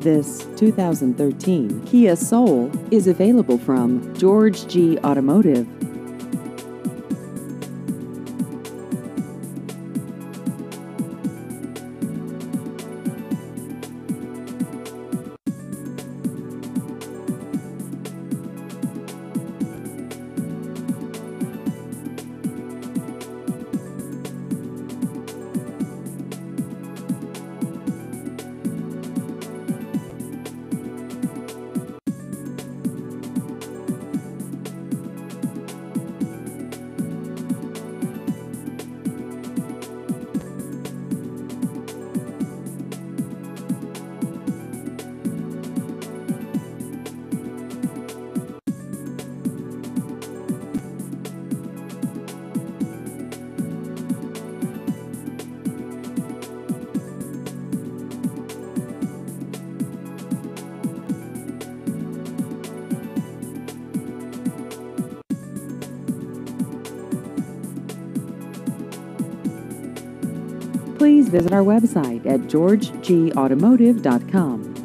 This 2013 Kia Soul is available from George G. Automotive. Please visit our website at georgeautomotive.com.